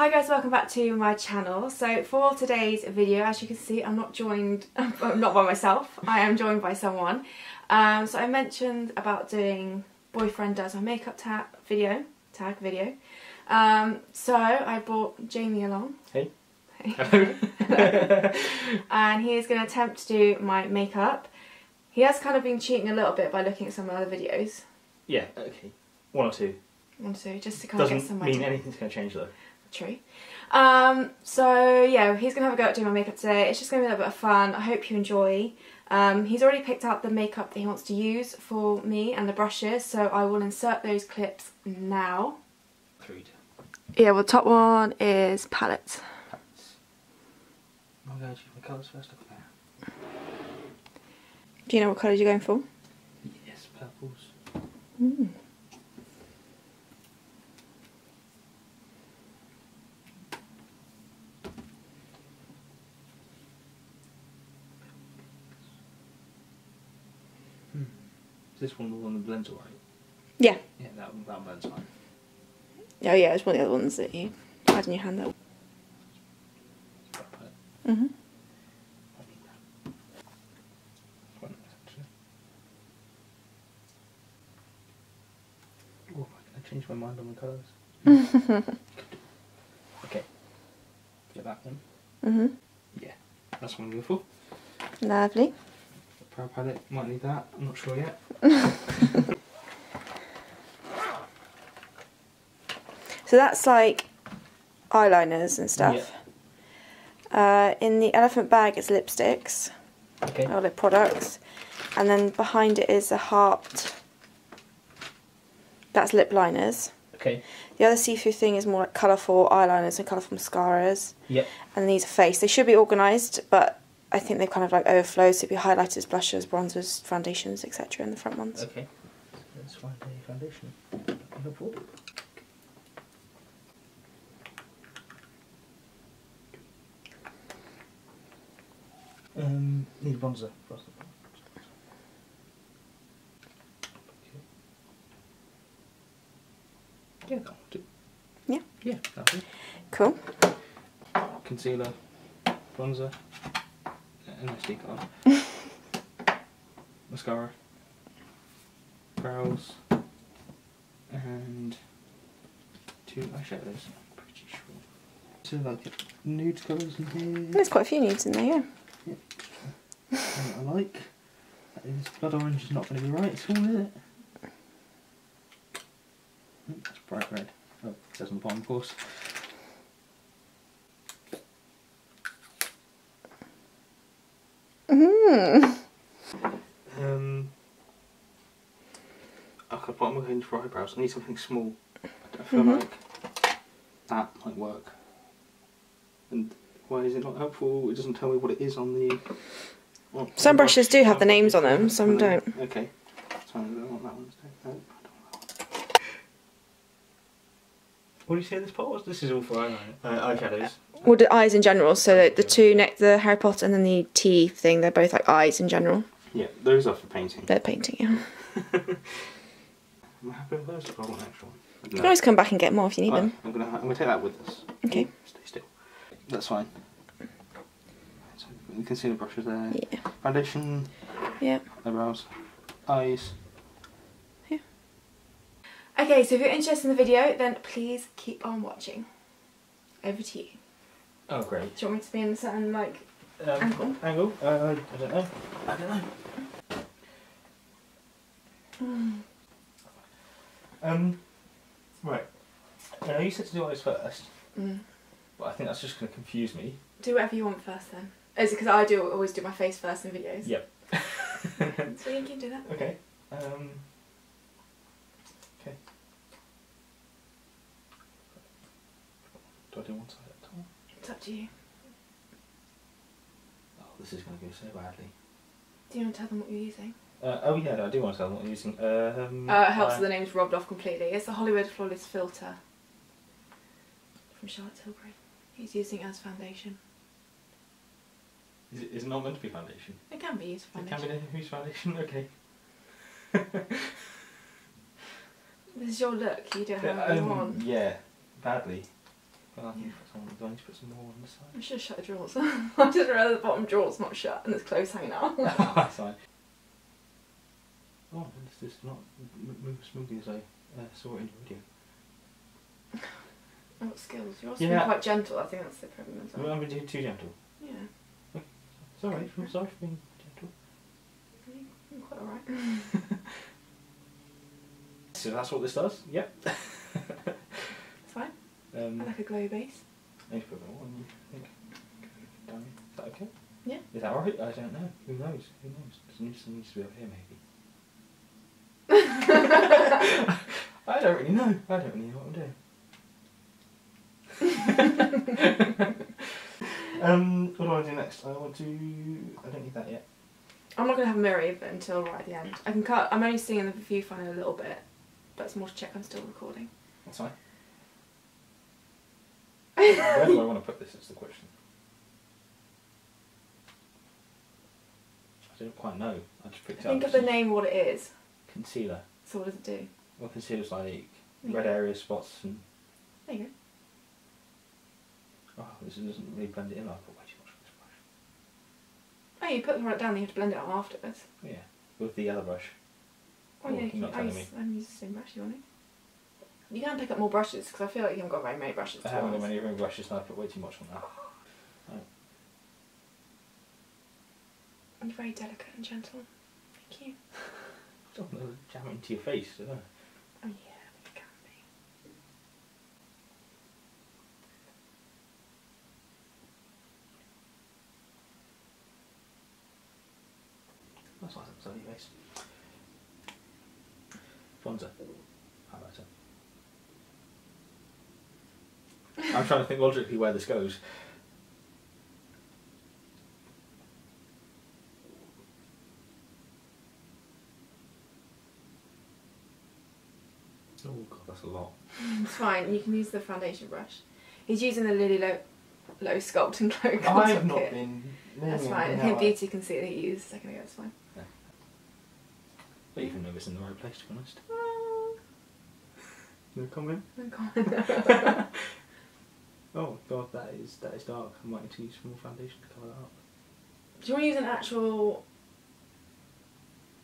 Hi guys, welcome back to my channel. So for today's video, as you can see, I'm not joined, not by myself, I am joined by someone. Um, so I mentioned about doing boyfriend does my makeup tag video, tag video. Um, so I brought Jamie along. Hey. Hey. Hello. and he is going to attempt to do my makeup. He has kind of been cheating a little bit by looking at some of the other videos. Yeah, okay. One or two. One or two, just to kind of get Doesn't mean anything's going to change though. True. Um, so yeah, he's gonna have a go at doing my makeup today. It's just gonna be a little bit of fun. I hope you enjoy. Um, he's already picked out the makeup that he wants to use for me and the brushes, so I will insert those clips now. Three. Yeah, well, the top one is palette. Pants. I'm going to choose my colours first. At that. Do you know what colours you're going for? Yes, purples. Mm. This one the one that blends alright? Yeah. Yeah, that, one, that blends fine. Oh yeah, it's one of the other ones that you had in your hand. That. It's quite put. I need that. Quite nice. Oh, I changed my mind on the colours. okay. Get that one. Mm-hmm. Yeah, that's one I'm going for. Lovely. Palette might need that. I'm not sure yet. So that's like eyeliners and stuff. Uh, in the elephant bag, it's lipsticks. Okay. or lip products, and then behind it is a heart. That's lip liners. Okay. The other see-through thing is more like colourful eyeliners and colourful mascaras, Yep. and these are face. They should be organised, but I think they've kind of like overflowed. So it'd be highlighters, blushers, bronzers, foundations, etc. in the front ones. Okay. Let's find a foundation. Helpful. Um, need a bronzer. Yeah, that will do. Yeah. Yeah, that'll do. Cool. Concealer, bronzer, an SD card, mascara, brows, and two eyeshadows. I'm pretty sure. So like nude colours in here. There's quite a few nudes in there. Yeah. one I like. That is blood orange is not going to be right at all, is it? That's bright red. Oh, it says on the bottom, of course. Mm. Um, okay, what am I going for eyebrows? I need something small. I feel Mhm. like that might work. And why is it not helpful? It doesn't tell me what it is on the. on- Some on brushes do have the names on them, some the name. don't. Okay. So I don't want that one instead. No, I don't want that one. What do you say this part was? This is all for eyeliner. Uh, eyeshadows. Well, the eyes in general. So the, the two neck, the Harry Potter and then the T thing. They're both like eyes in general. Yeah, those are for painting. They're painting. Yeah. I'm happy with those? Oh, or I want an extra one? You can always come back and get more if you need Right, them. I'm gonna I'm gonna take that with us. Okay. Stay still. That's fine. So you can see the brushes there. Yeah. Foundation, Yeah. eyebrows, eyes. Yeah. Okay, so if you're interested in the video, then please keep on watching. Over to you. Oh great. Do you want me to be in a certain like? Um, Angle? Angle? Uh, I don't know. I don't know. Um. Right. Uh, you said to do eyes first, Mm. but I think that's just gonna confuse me. Do whatever you want first then. Is it because I do always do my face first in videos? Yep. So you can do that. Okay. Um. Okay. Do I do one side at a time? It's up to you. Oh, this is going to go so badly. Do you want to tell them what you're using? Uh, oh yeah, no, I do want to tell them what I'm using. Um, Uh, it helps that the name's rubbed off completely. It's the Hollywood Flawless Filter from Charlotte Tilbury. He's using it as foundation. Is it, is it not meant to be foundation? It can be used for It can foundation. be who's foundation? Okay. This is your look. You do it however you Um, want. yeah, badly. Well, I need to put some, do I need to put some more on the side? I should have shut the drawers. I just realised the bottom drawer's not shut and there's clothes hanging out. That's fine. Oh, this does not move as smoothly as I uh, saw it in the video. Oh, skills. You're also Yeah. being quite gentle. I think that's the problem as I'm well. I'm being too gentle. Yeah, Sorry, I'm sorry for being gentle. you're quite alright. So that's what this does? Yep. Fine. I um, like a glow base. I need to put more on you, I think. Down here. Is that okay? Yeah. Is that alright? I don't know. Who knows? Who knows? It needs, needs to be up here, maybe. I don't really know. I don't really know what I'm doing. um, what do I want to do next? I want to. I don't need that yet. I'm not going to have a mirror even until right at the end. I can cut. I'm only seeing the viewfinder a little bit, but it's more to check I'm still recording. That's fine. Where do I want to put this? Is the question. I don't quite know. I just picked it Think up. of the name, what it is. Concealer. So what does it do? Well, concealer's like red area spots and. There you go. Oh, this doesn't really blend it in. I put way too much on this brush. Oh, you put the product down, then you have to blend it out afterwards. Yeah, with the other brush. Oh, Oh, yeah, you not can, I telling use, I use the same brush, you want it? You can pick up more brushes because I feel like you haven't got very many brushes. I haven't got be honest. many ring brushes and I put way too much on that. You're very delicate and gentle. Thank you. I don't want to jam it into your face, do I? Oh yeah, it can be. That's nice on your face. Bronzer. Highlighter. I'm trying to think logically where this goes. Oh god, that's a lot. Mm, it's fine. You can use the foundation brush. He's using the Lily Low, Low Sculpt and Glow I've Contour not Kit. been. That's no, fine. And no, him I- beauty concealer he used a second ago. It's fine. But even know it's in the right place, to be honest. Ah. No comment. No comment. Oh god, that is that is dark. I might need to use some more foundation to cover that up. Do you want to use an actual?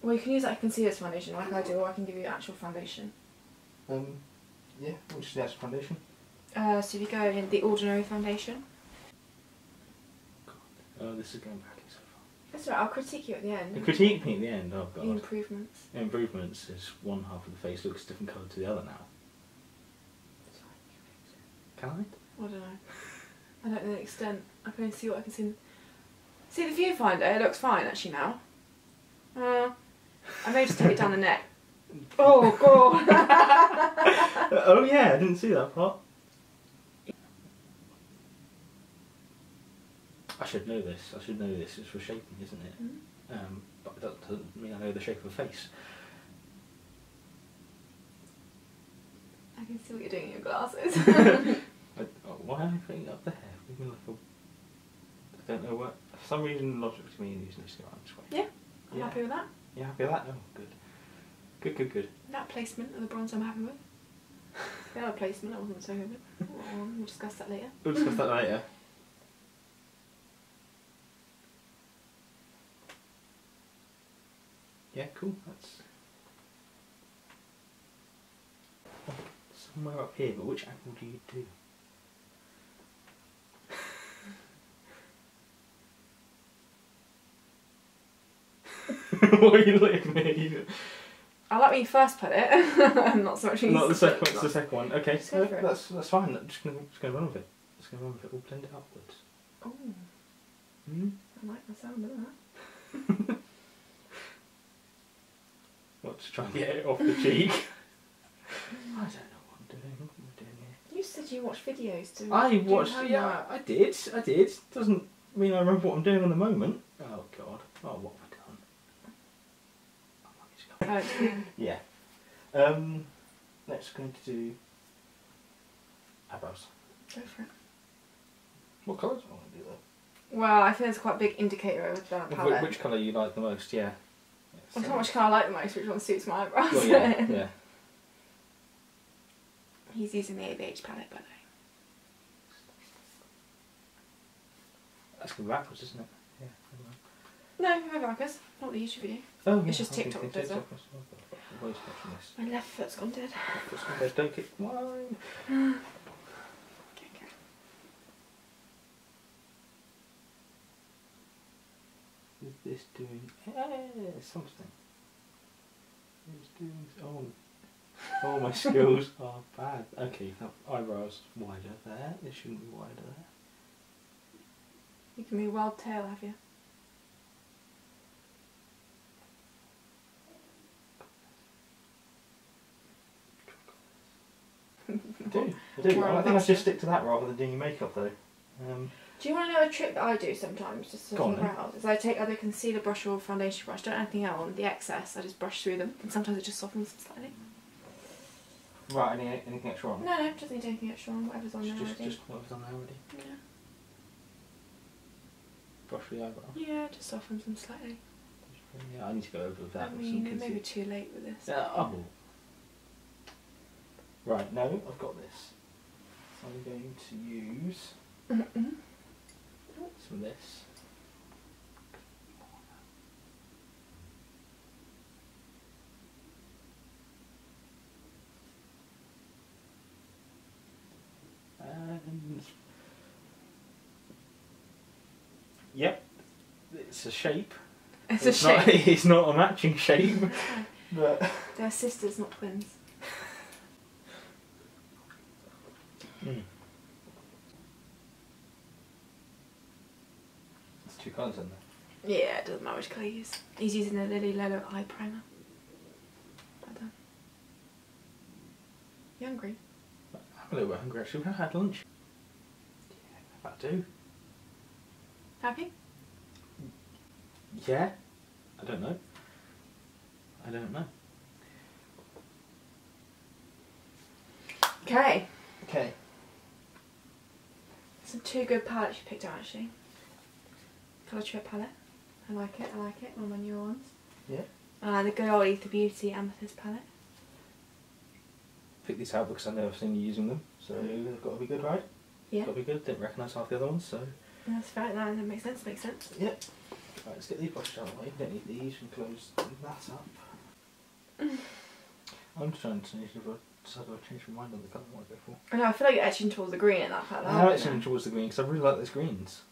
Well, you can use like concealer as foundation, like I do, or I can give you actual foundation. Um, yeah, Which is just do that as foundation. Uh, so if you go in the ordinary foundation, God, Oh, this is going badly so far. that's right. I'll critique you at the The end. critique me at the end. Oh The god. improvements. Improvements is one half of the face looks different colour to the other now. Can I? I don't know. I don't know the extent. I can only see what I can see. See the viewfinder. It looks fine actually now. Uh, I may just take it down the neck. Oh god. oh yeah, I didn't see that part. I should know this. I should know this. It's for shaping, isn't it? Mhm. Um, but that doesn't mean I know the shape of a face. I can see what you're doing in your glasses. Why am I putting it up there? Looking like a, I don't know what. For some reason, logic to me go around this way. yeah, I'm Yeah. happy with that. You happy with that? Oh, good. Good, good, good. That placement of the bronze I'm happy with. The other placement I wasn't so good with. We'll discuss that later. We'll discuss that later. Yeah, cool. That's somewhere up here. But which angle do you do? what are you looking at me? I like when you first put it. not so much Not the second one. It's the second one. Okay, Just go so for it. that's that's fine. I'm just gonna just gonna run with it. Just gonna run with it. We'll blend it upwards. Oh, Hmm? I like the sound of that. What to try and get it off the cheek? I don't know what I'm doing. What am I doing here? You said you watched videos to. I watched. Yeah, I did. I did. Doesn't mean I remember what I'm doing on the moment. Oh God. Oh, what have I done? Oh, yeah. Um, next, we're going to do eyebrows. Go for it. What colours? do I want to do that. Well, I think there's quite a big indicator over the palette. Which, which colour you like the most? Yeah. It's not much colour I like the most. Which one suits my eyebrows? Well, yeah. yeah. He's using the ABH palette, by the way. That's backwards, isn't it? Yeah. No, over Marcus. Not the YouTube video. Oh, It's just TikTok that does TikTok. I'm always watching this. My left foot's gone dead. Don't kick mine. Okay, okay. Is this doing eh, something? It's doing oh, oh my skills are bad. Okay, now eyebrows wider there. They shouldn't be wider there. You can be a wild tail, have you? I do. I do. More I think I relaxing. should stick to that rather than doing your makeup though. Um, Do you want to know a trick that I do sometimes, just to Go on sort out? Is I take either concealer brush or foundation brush, don't anything else on, the excess, I just brush through them, and sometimes it just softens them slightly. right. Any, anything extra on? No, no, just need anything extra on, whatever's on there just, already. just what was on there already. Yeah. Brush the eyebrow. yeah, just softens them slightly. Yeah, I need to go over that. I with mean, some it may be too late with this. Yeah, oh. Right, no, I've got this. So I'm going to use some of this. And yep, it's a shape. It's, a not, shame. It's not a matching shape, but They're sisters, not twins. Two colours in there. Yeah, it doesn't matter which colour you use. He's using the Lily Lolo eye primer. Well done. You hungry? I'm a little bit hungry actually. We haven't had lunch. Yeah, that do. Happy? Yeah? I don't know. I don't know. Okay. Okay. Some two good palettes you picked out actually. Colour Trip palette. I like it, I like it. One of my newer ones. Yeah. Uh, the good old Ether Beauty Amethyst palette. Picked these out because I've never seen you using them, so they've got to be good, right? Yeah. Got to be good. Didn't recognise half the other ones, so. That's fair, no, that makes sense, makes sense. Yep. Right, let's get these brushed out of the way. Don't need these and close that up. I'm just trying to change if I decide if I change my mind on the colour I want to go for. I know, I feel like you're etching towards the green in that palette. I am aren't towards the green because I really like those greens,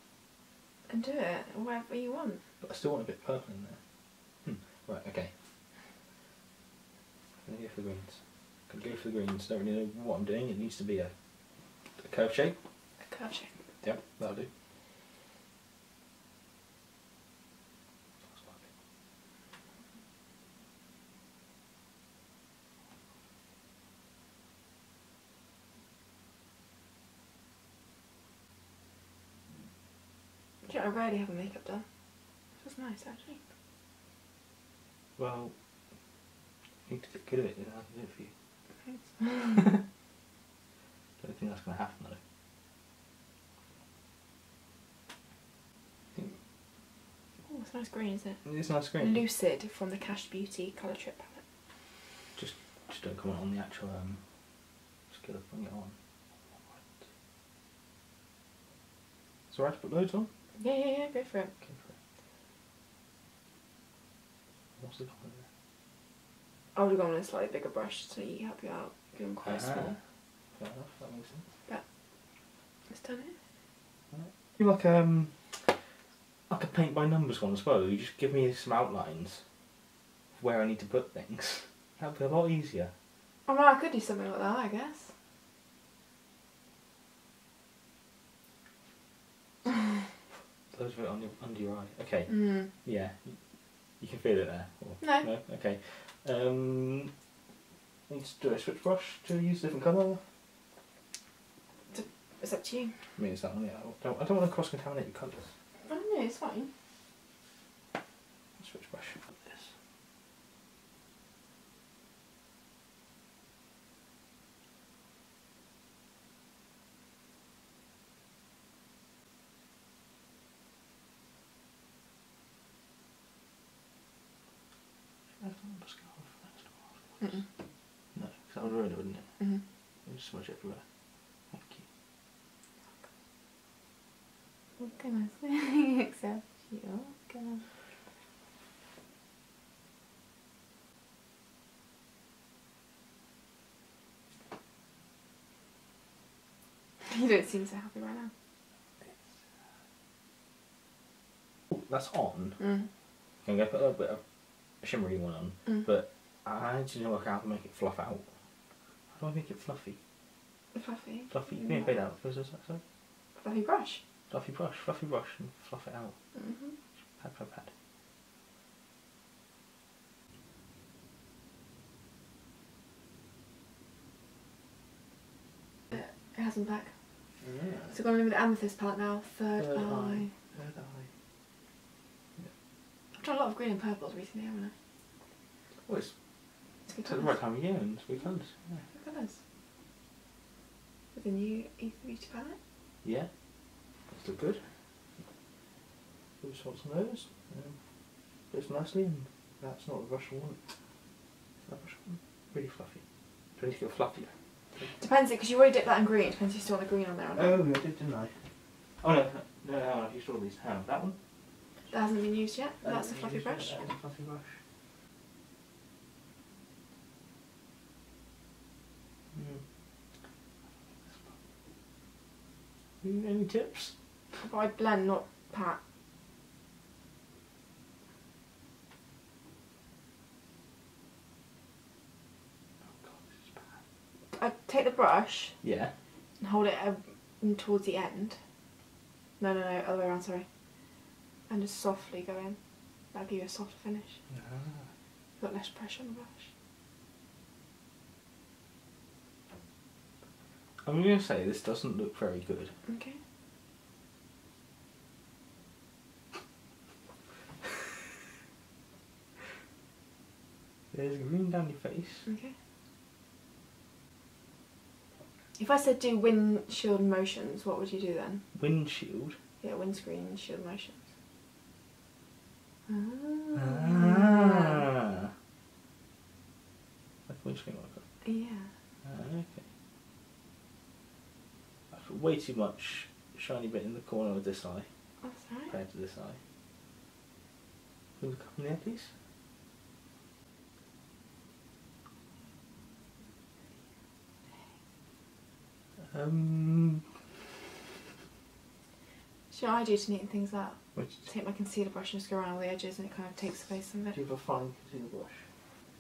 And do it, wherever you want. but I still want a bit of purple in there. Hmm. Right, okay. I'm to go for the greens. I'm to go for the greens. Don't really know what I'm doing. It needs to be a, a curve shape. A curve shape. Yep, that'll do. Do you know, I rarely have my makeup done. Was nice actually. Well, you need to get good at it, then I can do it for you. Thanks. Don't think that's going to happen though. Oh, it's a nice green, isn't it? It's a nice green. Lucid from the Kash Beauty Colour Trip palette. Just, just don't comment on the actual um, skill of putting it on. It's alright to put loads on? Yeah, yeah, yeah, go for it. Go for it. What's the colour there? I would have gone with a slightly bigger brush to help you out. Them quite Ah, small. Fair enough, that makes sense. It's done it. You like um, like a paint by numbers one as well. You just give me some outlines of where I need to put things. That'd be a lot easier. Oh no, I could do something like that, I guess. Loads of it on your, under your eye. Okay, Mm. yeah. You can feel it there. Or- No. No? Okay. Um, need to do a switch brush to use a different colour. It's up to you. I mean, it's that one, yeah. I don't, I don't want to cross contaminate your colours. Oh no, it's fine. Switch brush. This. Should I have the mascara first or afterwards? Mm-mm. No, because that would ruin it, wouldn't it? Mm-hmm. It would smudge everywhere. Thank you. What can I say except you're gonna. You don't seem so happy right now. That's on. Mm. I'm gonna put a little bit of a shimmery one on, Mm. but I need to work out how to make it fluff out. How do I make it fluffy? Fluffy. Fluffy. Give me a bit out. Where's this? Sorry? Fluffy brush. Fluffy brush. Fluffy brush and fluff it out. Mm-hmm. Pad, pad, pad. It hasn't back. Yeah. So going in with the amethyst part now. Third, Third eye. eye. Third eye. I've done a lot of green and purples recently, haven't I? Well, it's, It's good it's the right time of year and it's good colours. Yeah. Good colours. With the new Ether Beauty palette. Yeah. That's look good. Good sorts of those. Um, fits nicely and that's not the Russian one. It's not Russian one. Really fluffy. Do I need to get fluffier? Depends, because you already dipped that in green. Depends if you still want the green on there or not. Oh, I did, didn't I? Oh no, no, no, no, you saw these. Hang on, that one? That hasn't been used yet. That That's a fluffy brush. That is a fluffy brush. Hmm. Any tips? I blend, not pat. Oh god, this is bad. I take the brush Yeah. and hold it um, towards the end. No, no, no, other way around, sorry. And just softly go in. That'll give you a softer finish. Ah. You've got less pressure on the brush. I'm going to say this doesn't look very good. Okay. There's green down your face. Okay. If I said do windshield motions, what would you do then? Windshield. Yeah, windscreen windshield motions. Ah. Like windscreen wiper. Yeah. Ah, okay. I put way too much shiny bit in the corner of this eye That's right. compared to this eye. Will you come in there, please? Um, So I do to neaten things up? which Take my concealer brush and just go around all the edges and it kind of takes the face of it. do you have a fine concealer brush?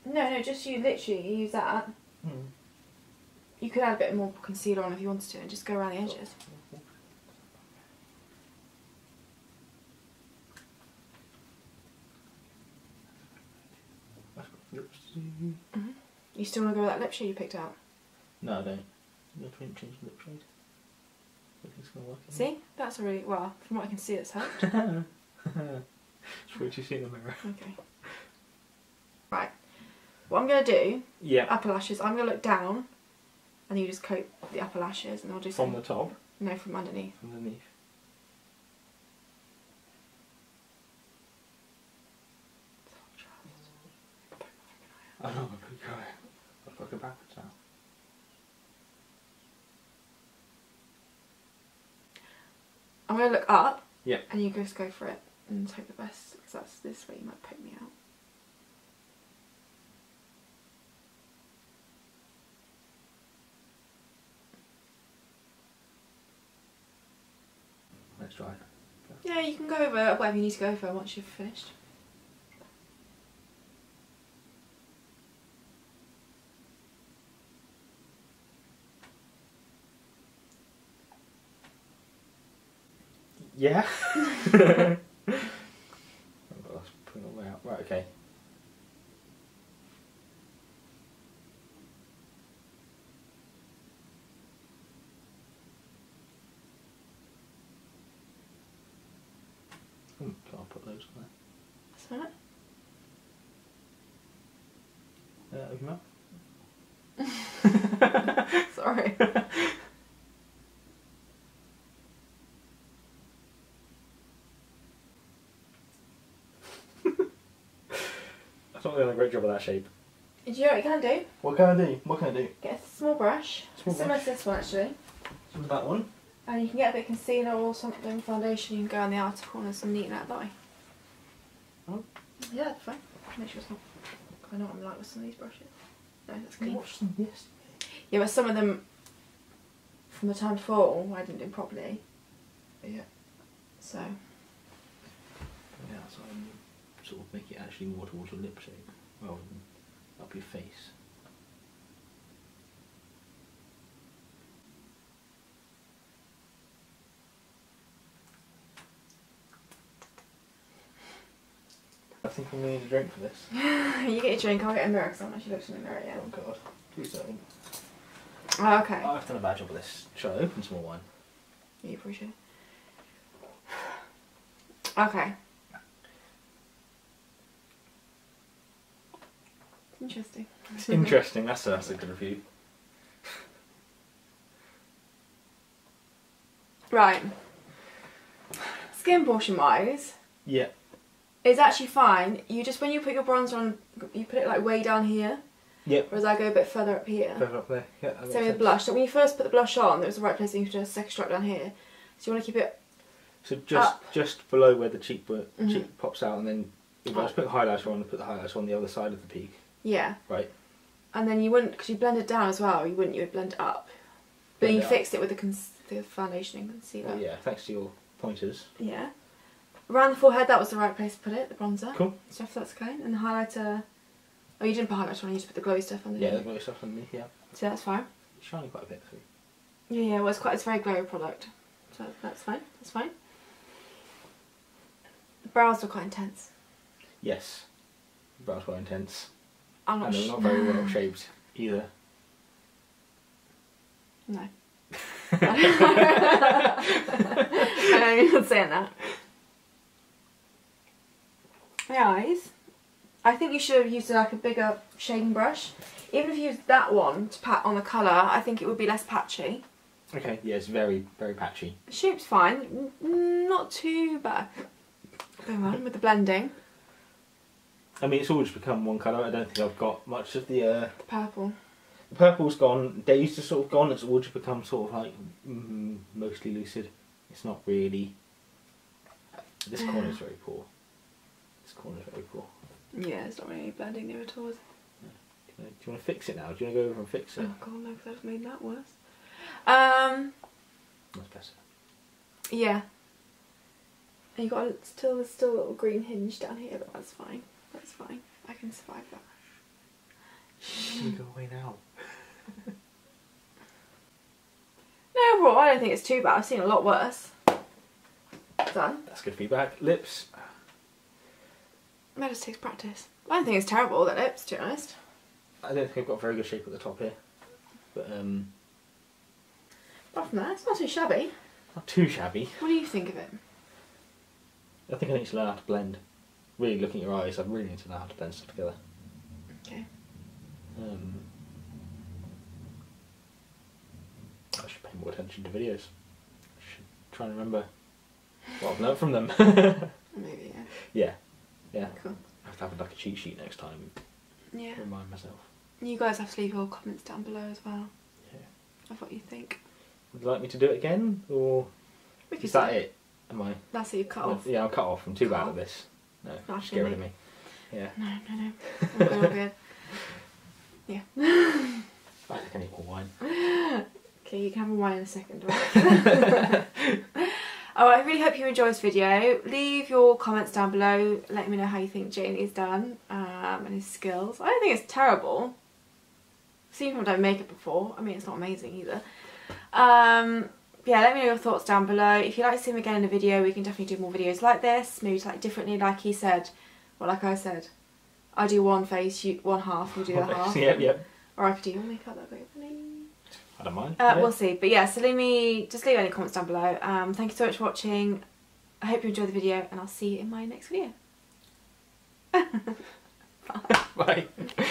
No, no, just you literally you use that. Hmm. You could add a bit more concealer on if you wanted to and just go around the edges. I've got lips to do. hmm You still want to go with that lip shade you picked out? No, I don't. I'm going to change the lip shade. I think it's going to work. See? That's a really, well, from what I can see it's helped. it? it's what you see in the mirror. okay. Right. What I'm going to do, Yeah. upper lashes, I'm going to look down and you just coat the upper lashes and I'll do From the top, no, from underneath. From underneath. I know, I'm cry. I'm fucking backwards now. I'm going to look up Yeah. and you just go for it and hope the best because that's this way you might poke me out. Let's try. Yeah, you can go over whatever you need to go over once you've finished. Yeah. oh, God, that's putting all the way out. Right, okay. Hmm, I'll put those on That's alright. there. Uh, open up. Sorry. That's not doing a great job of that shape. Do you know what you can do? What can I do? What can I do? Get a small brush, Small similar brush. to this one actually. Some of that one. And you can get a bit of concealer or something, foundation, you can go on the outer corners and neaten out that way. Oh. Yeah, that's fine. Make sure it's not. I know what I'm like with some of these brushes. No, that's I clean. watched them yesterday. Yeah, but some of them from the time before I didn't do properly. Yeah. So Yeah, so um, sort of make it actually more towards your lip shape rather than up your face. I think I'm gonna need a drink for this. you get your drink, I'll get a mirror because I'm actually looking in the mirror yet. Oh god. Do something. Oh, okay. I've done a bad job of this. Shall I open some more wine? You appreciate it. Okay. Interesting. It's interesting, that's a, that's a good review. Right. Skin portion wise, Yeah. It's actually fine. You just when you put your bronzer on, you put it like way down here, Yep. whereas I go a bit further up here. Further up there. Yeah, Same with sense. blush. So when you first put the blush on, it was the right place. and You just second stroke down here. So you want to keep it. So just Up. just below where the cheek, bu- Mhm. cheek pops out, and then if I was Up. put highlighter on, and put the highlighter on the other side of the peak. Yeah. Right. And then you wouldn't, because you blend it down as well. You wouldn't. You would blend it up. But Blend you it up. fixed it with the, the foundation and concealer. Yeah, thanks to your pointers. Yeah. Around the forehead, that was the right place to put it. The bronzer. Cool. Stuff that's okay. And the highlighter. Oh, you didn't put highlighter on. You just put the glowy stuff on. Yeah, there's more stuff underneath. Yeah, So that's fine. it's shining quite a bit through. Yeah, yeah. Well, it's quite. It's a very glowy product. So that's fine. That's fine. The brows were quite intense. Yes, brows were intense, I'm not and they're not very well shaped either. No. I know you're not saying that. My eyes. I think you should have used like a bigger shading brush. Even if you used that one to pat on the colour, I think it would be less patchy. Okay, yeah, it's very very patchy. The shape's fine, not too bad. Go on with the blending. I mean, it's all just become one colour. I don't think I've got much of the. Uh, The purple. the purple's gone. Days just sort of gone. It's all just become sort of like mm, mostly lucid. It's not really. This corner's very poor. This corner's very poor. Yeah, it's not really any blending there at all. is it? Do you, want to fix it now? Do you want to go over and fix it? Oh god, no, because I've made that worse. Um, That's better. Yeah. And you got a, still there's still a little green hinge down here, but that's fine. That's fine. I can survive that. You go away now. No, overall, I don't think it's too bad. I've seen a lot worse. Done. That's good feedback. Lips. That just takes practice. I don't think it's terrible, that lips, to be honest. I don't think I've got very good shape at the top here, but um, Apart from that, it's not too shabby. not too shabby. What do you think of it? I think I need to learn how to blend. Really looking at your eyes, I really need to learn how to blend stuff together. Okay. Um, I should pay more attention to videos. I should try and remember what I've learned from them. Maybe, yeah. yeah, yeah. Cool. I have to have like a cheat sheet next time. Yeah. Remind myself. You guys have to leave your comments down below as well Yeah. of what you think. Would you like me to do it again, or We could is that do- it? Am I? That's it, you cut off. Yeah, I'm cut off. I'm too bad Cut at this. No, Not just get rid of me. Yeah. No, no, no. All good, all good. Yeah. I think I need more wine. Okay, you can have a wine in a second, right? oh, I really hope you enjoyed this video. Leave your comments down below. Let me know how you think Jamie's done um, and his skills. I don't think it's terrible. I've seen people done makeup before. I mean, it's not amazing either. Um, yeah, let me know your thoughts down below. If you'd like to see him again in a video, we can definitely do more videos like this. Maybe like differently, like he said. Well, like I said. I do one face, you one half, you do the half. yep, yep. Or I could do your makeup, that'd be funny. I don't mind. Uh, yeah. We'll see. But yeah, so leave me, just leave any comments down below. Um, thank you so much for watching. I hope you enjoyed the video and I'll see you in my next video. Bye.